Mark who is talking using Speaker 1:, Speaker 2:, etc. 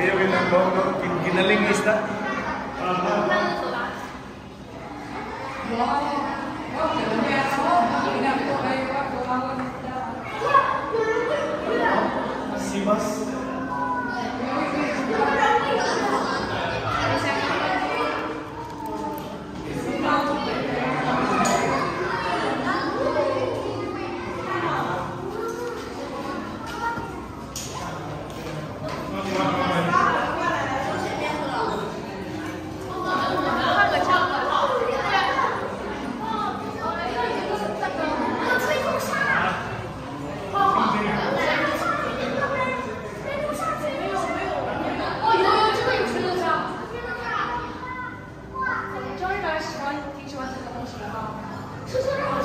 Speaker 1: Kaya may nagbago, ginaling isda. Sibas. She's like, oh.